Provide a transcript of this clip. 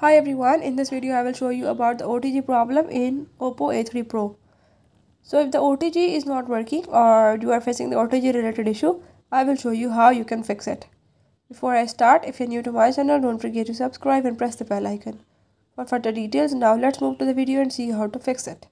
Hi everyone, in this video I will show you about the OTG problem in Oppo A3 Pro. So if the OTG is not working or you are facing the OTG related issue, I will show you how you can fix it. Before I start, if you're new to my channel, don't forget to subscribe and press the bell icon. For further details, now let's move to the video and see how to fix it.